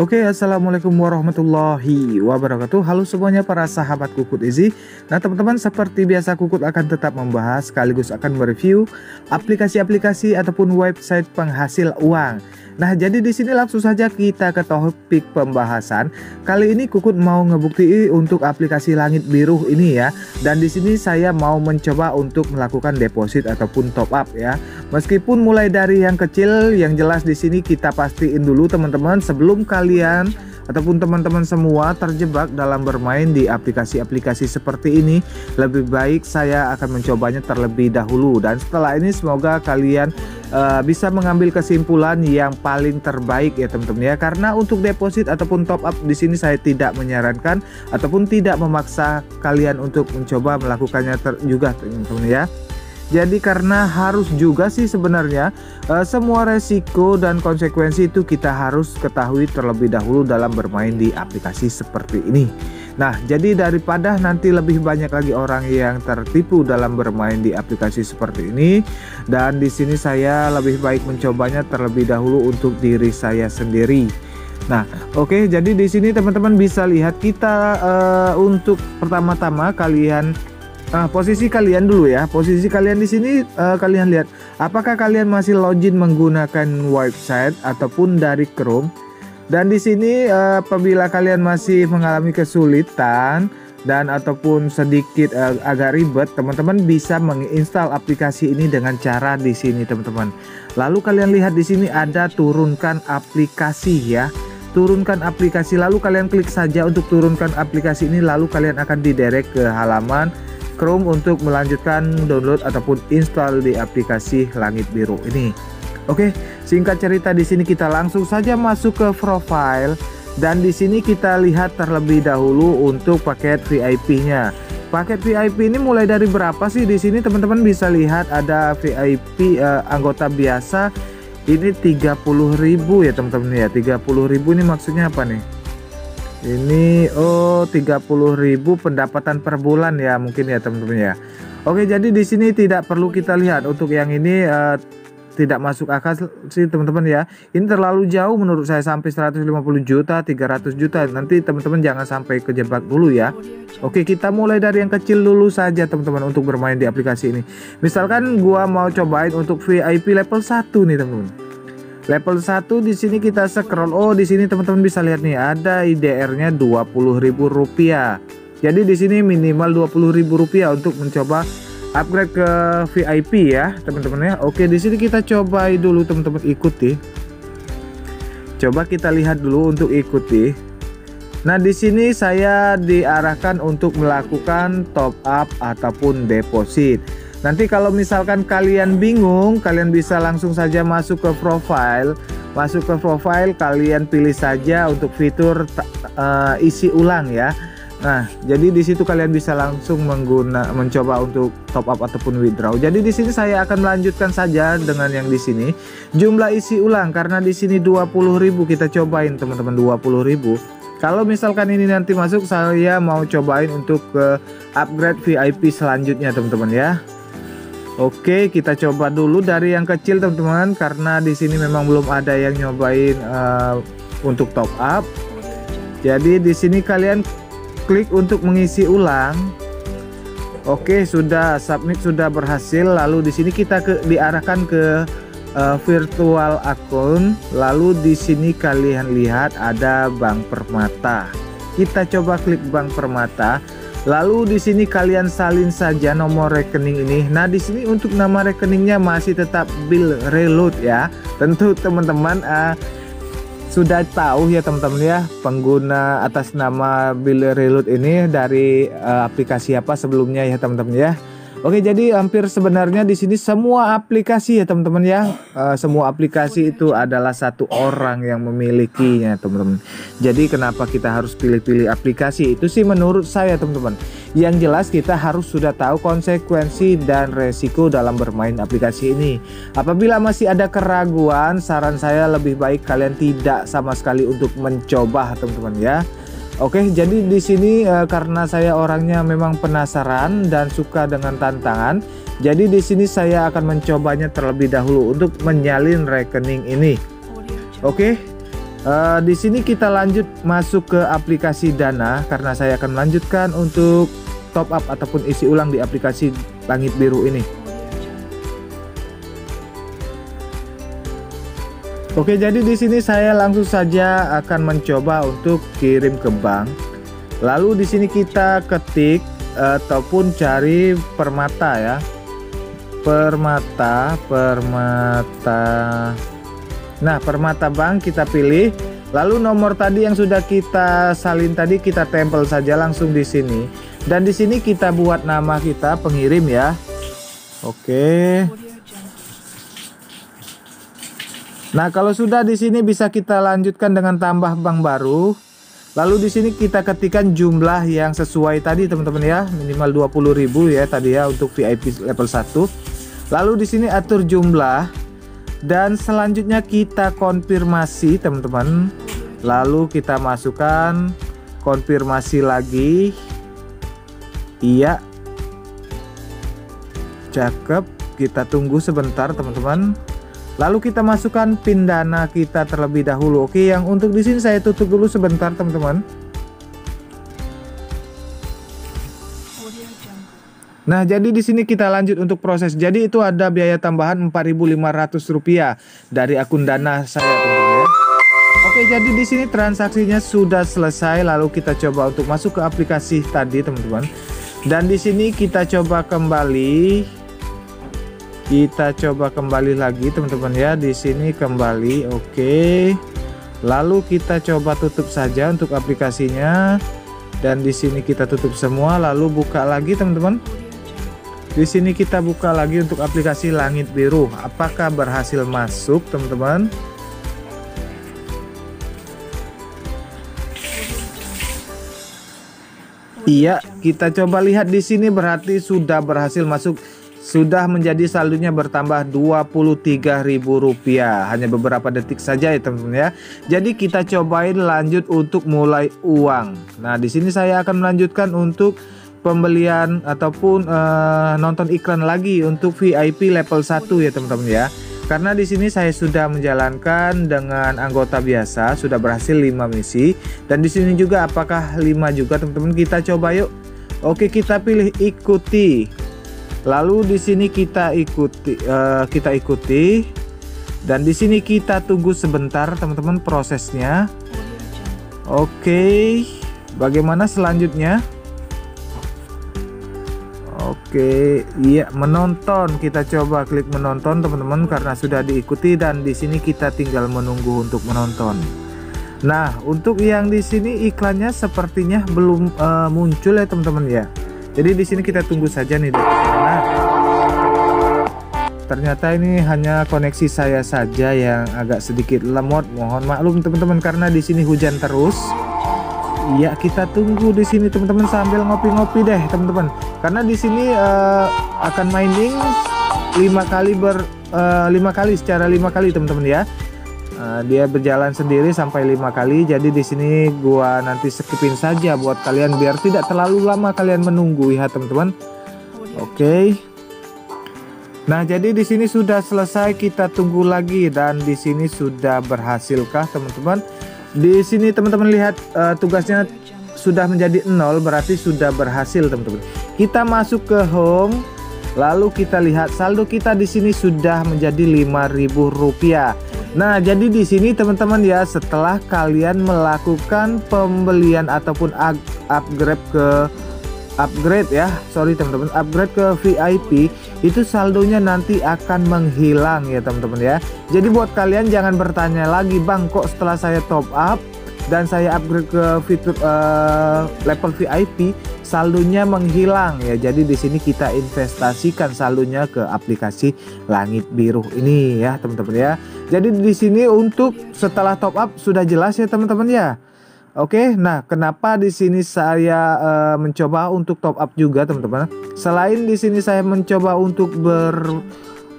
Oke, assalamualaikum warahmatullahi wabarakatuh. Halo semuanya para sahabat Kukut Easy. Nah, teman-teman, seperti biasa Kukut akan tetap membahas sekaligus akan mereview aplikasi-aplikasi ataupun website penghasil uang. Nah, jadi di sini langsung saja kita ke topik pembahasan. Kali ini Kukut mau ngebukti untuk aplikasi Langit Biru ini ya. Dan di sini saya mau mencoba untuk melakukan deposit ataupun top up ya. Meskipun mulai dari yang kecil, yang jelas di sini kita pastiin dulu teman-teman sebelum kalian ataupun teman-teman semua terjebak dalam bermain di aplikasi-aplikasi seperti ini lebih baik saya akan mencobanya terlebih dahulu dan setelah ini semoga kalian uh, bisa mengambil kesimpulan yang paling terbaik ya teman-teman ya. Karena untuk deposit ataupun top up di sini saya tidak menyarankan ataupun tidak memaksa kalian untuk mencoba melakukannya juga teman-teman ya jadi karena harus juga sih sebenarnya uh, semua resiko dan konsekuensi itu kita harus ketahui terlebih dahulu dalam bermain di aplikasi seperti ini. Nah, jadi daripada nanti lebih banyak lagi orang yang tertipu dalam bermain di aplikasi seperti ini dan di sini saya lebih baik mencobanya terlebih dahulu untuk diri saya sendiri. Nah, oke, okay, jadi di sini teman-teman bisa lihat kita uh, untuk pertama-tama kalian Nah, posisi kalian dulu ya. Posisi kalian di sini uh, kalian lihat apakah kalian masih login menggunakan website ataupun dari Chrome. Dan di sini uh, apabila kalian masih mengalami kesulitan dan ataupun sedikit uh, agak ribet, teman-teman bisa menginstal aplikasi ini dengan cara di sini, teman-teman. Lalu kalian lihat di sini ada turunkan aplikasi ya turunkan aplikasi lalu kalian klik saja untuk turunkan aplikasi ini lalu kalian akan diderek ke halaman Chrome untuk melanjutkan download ataupun install di aplikasi Langit Biru ini. Oke, singkat cerita di sini kita langsung saja masuk ke profile dan di sini kita lihat terlebih dahulu untuk paket VIP-nya. Paket VIP ini mulai dari berapa sih di sini teman-teman bisa lihat ada VIP eh, anggota biasa ini 30.000 ya teman-teman ya. 30.000 ini maksudnya apa nih? Ini oh 30.000 pendapatan per bulan ya mungkin ya teman-teman ya. Oke, jadi di sini tidak perlu kita lihat untuk yang ini uh, tidak masuk akal sih teman-teman ya. Ini terlalu jauh menurut saya sampai 150 juta, 300 juta. Nanti teman-teman jangan sampai kejebak dulu ya. Oke, kita mulai dari yang kecil dulu saja teman-teman untuk bermain di aplikasi ini. Misalkan gua mau cobain untuk VIP level 1 nih teman-teman. Level 1 di sini kita scroll. Oh, di sini teman-teman bisa lihat nih ada IDR-nya Rp20.000. Jadi di sini minimal Rp20.000 untuk mencoba upgrade ke VIP ya, teman-teman ya. Oke, di sini kita coba dulu teman-teman ikuti. Coba kita lihat dulu untuk ikuti. Nah, di sini saya diarahkan untuk melakukan top up ataupun deposit. Nanti kalau misalkan kalian bingung, kalian bisa langsung saja masuk ke profile. Masuk ke profile, kalian pilih saja untuk fitur uh, isi ulang ya. Nah, jadi di situ kalian bisa langsung mengguna mencoba untuk top up ataupun withdraw. Jadi di sini saya akan melanjutkan saja dengan yang di sini. Jumlah isi ulang karena di sini 20.000 kita cobain teman-teman 20.000. Kalau misalkan ini nanti masuk saya mau cobain untuk ke upgrade VIP selanjutnya teman-teman ya. Oke, kita coba dulu dari yang kecil teman-teman karena di sini memang belum ada yang nyobain uh, untuk top up. Jadi di sini kalian klik untuk mengisi ulang. Oke, sudah submit sudah berhasil. Lalu di sini kita ke diarahkan ke uh, virtual account. Lalu di sini kalian lihat ada Bank Permata. Kita coba klik Bank Permata. Lalu di sini kalian salin saja nomor rekening ini. Nah, di sini untuk nama rekeningnya masih tetap Bill Reload ya. Tentu teman-teman uh, sudah tahu ya teman-teman ya pengguna atas nama Bill Reload ini dari uh, aplikasi apa sebelumnya ya teman-teman ya. Oke, jadi hampir sebenarnya di sini semua aplikasi ya teman-teman ya. Uh, semua aplikasi itu adalah satu orang yang memilikinya teman-teman. Jadi kenapa kita harus pilih-pilih aplikasi itu sih menurut saya teman-teman. Yang jelas kita harus sudah tahu konsekuensi dan resiko dalam bermain aplikasi ini. Apabila masih ada keraguan, saran saya lebih baik kalian tidak sama sekali untuk mencoba teman-teman ya. Oke, jadi di sini uh, karena saya orangnya memang penasaran dan suka dengan tantangan, jadi di sini saya akan mencobanya terlebih dahulu untuk menyalin rekening ini. Oke, Uh, di sini kita lanjut masuk ke aplikasi Dana karena saya akan melanjutkan untuk top up ataupun isi ulang di aplikasi Langit Biru ini. Oke, jadi di sini saya langsung saja akan mencoba untuk kirim ke bank. Lalu di sini kita ketik ataupun cari permata ya. Permata, permata Nah, permata bank kita pilih. Lalu nomor tadi yang sudah kita salin tadi kita tempel saja langsung di sini. Dan di sini kita buat nama kita pengirim ya. Oke. Nah, kalau sudah di sini bisa kita lanjutkan dengan tambah bank baru. Lalu di sini kita ketikkan jumlah yang sesuai tadi teman-teman ya, minimal 20.000 ya tadi ya untuk VIP level 1. Lalu di sini atur jumlah. Dan selanjutnya kita konfirmasi teman-teman. Lalu kita masukkan konfirmasi lagi. Iya. Cakep. Kita tunggu sebentar teman-teman lalu kita masukkan pin dana kita terlebih dahulu oke yang untuk di sini saya tutup dulu sebentar teman-teman Nah, jadi di sini kita lanjut untuk proses. Jadi itu ada biaya tambahan Rp4.500 dari akun Dana saya teman-teman. Oke, jadi di sini transaksinya sudah selesai. Lalu kita coba untuk masuk ke aplikasi tadi, teman-teman. Dan di sini kita coba kembali. Kita coba kembali lagi, teman-teman ya. Di sini kembali. Oke. Lalu kita coba tutup saja untuk aplikasinya. Dan di sini kita tutup semua lalu buka lagi, teman-teman. Di sini kita buka lagi untuk aplikasi Langit Biru. Apakah berhasil masuk, teman-teman? Iya, kita coba lihat di sini berarti sudah berhasil masuk sudah menjadi saldonya bertambah Rp23.000 hanya beberapa detik saja ya teman-teman ya. Jadi kita cobain lanjut untuk mulai uang. Nah, di sini saya akan melanjutkan untuk pembelian ataupun uh, nonton iklan lagi untuk VIP level 1 ya teman-teman ya. Karena di sini saya sudah menjalankan dengan anggota biasa, sudah berhasil 5 misi dan di sini juga apakah 5 juga teman-teman kita coba yuk. Oke, kita pilih ikuti. Lalu di sini kita ikuti uh, kita ikuti dan di sini kita tunggu sebentar teman-teman prosesnya. Oke. Bagaimana selanjutnya? Oke, iya menonton. Kita coba klik menonton teman-teman karena sudah diikuti dan di sini kita tinggal menunggu untuk menonton. Nah, untuk yang di sini iklannya sepertinya belum uh, muncul ya teman-teman ya. Jadi di sini kita tunggu saja nih Nah, ternyata ini hanya koneksi saya saja yang agak sedikit lemot. Mohon maklum teman-teman karena di sini hujan terus. Iya, kita tunggu di sini teman-teman sambil ngopi-ngopi deh, teman-teman. Karena di sini uh, akan mining lima kali ber uh, kali secara lima kali, teman-teman ya. Uh, dia berjalan sendiri sampai lima kali. Jadi di sini gua nanti skipin saja buat kalian biar tidak terlalu lama kalian menunggu ya, teman-teman. Oke. Okay. Nah, jadi di sini sudah selesai, kita tunggu lagi dan di sini sudah berhasilkah, teman-teman? Di sini teman-teman lihat uh, tugasnya sudah menjadi nol berarti sudah berhasil teman-teman. Kita masuk ke home lalu kita lihat saldo kita di sini sudah menjadi Rp5.000. Nah, jadi di sini teman-teman ya setelah kalian melakukan pembelian ataupun upgrade ke upgrade ya. Sorry teman-teman. Upgrade ke VIP itu saldonya nanti akan menghilang ya teman-teman ya. Jadi buat kalian jangan bertanya lagi bang kok setelah saya top up dan saya upgrade ke fitur uh, level VIP saldonya menghilang ya. Jadi di sini kita investasikan saldonya ke aplikasi langit biru ini ya teman-teman ya. Jadi di sini untuk setelah top up sudah jelas ya teman-teman ya Oke, nah kenapa di sini saya uh, mencoba untuk top up juga teman-teman? Selain di sini saya mencoba untuk ber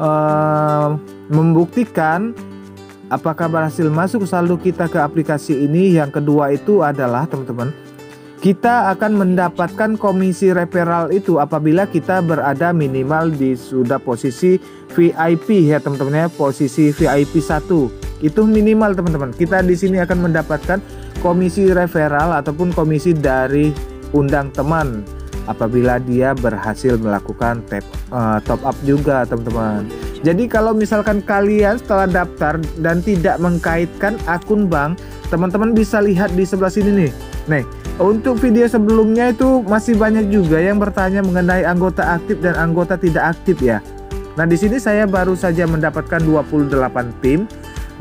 uh, membuktikan apakah berhasil masuk saldo kita ke aplikasi ini. Yang kedua itu adalah teman-teman kita akan mendapatkan komisi referral itu apabila kita berada minimal di sudah posisi VIP ya teman-teman ya posisi VIP 1 itu minimal teman-teman kita di sini akan mendapatkan komisi referral ataupun komisi dari undang teman apabila dia berhasil melakukan tap, uh, top up juga teman-teman. Jadi kalau misalkan kalian setelah daftar dan tidak mengkaitkan akun bank teman-teman bisa lihat di sebelah sini nih. Nih untuk video sebelumnya itu masih banyak juga yang bertanya mengenai anggota aktif dan anggota tidak aktif ya. Nah di sini saya baru saja mendapatkan 28 tim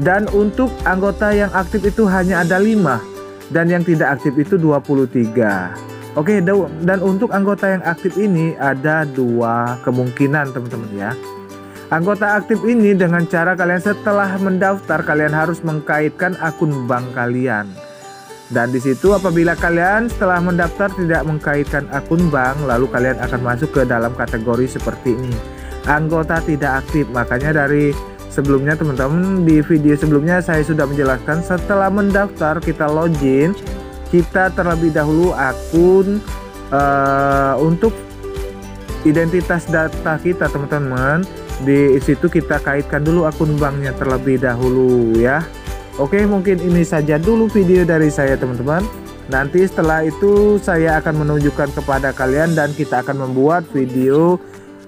dan untuk anggota yang aktif itu hanya ada 5 dan yang tidak aktif itu 23. Oke, dan untuk anggota yang aktif ini ada dua kemungkinan teman-teman ya. Anggota aktif ini dengan cara kalian setelah mendaftar kalian harus mengkaitkan akun bank kalian. Dan di situ apabila kalian setelah mendaftar tidak mengkaitkan akun bank lalu kalian akan masuk ke dalam kategori seperti ini. Anggota tidak aktif. Makanya dari sebelumnya teman-teman di video sebelumnya saya sudah menjelaskan setelah mendaftar kita login kita terlebih dahulu akun uh, untuk identitas data kita teman-teman. Di situ kita kaitkan dulu akun banknya terlebih dahulu ya. Oke mungkin ini saja dulu video dari saya teman-teman. Nanti setelah itu saya akan menunjukkan kepada kalian dan kita akan membuat video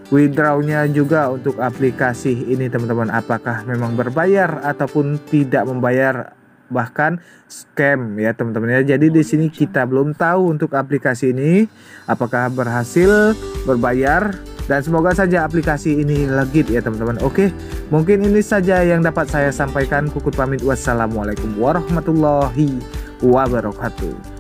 withdrawnya juga untuk aplikasi ini teman-teman apakah memang berbayar ataupun tidak membayar bahkan scam ya teman-teman ya. Jadi di sini kita belum tahu untuk aplikasi ini apakah berhasil berbayar dan semoga saja aplikasi ini legit ya teman-teman. Oke, mungkin ini saja yang dapat saya sampaikan. Kukut pamit. Wassalamualaikum warahmatullahi wabarakatuh.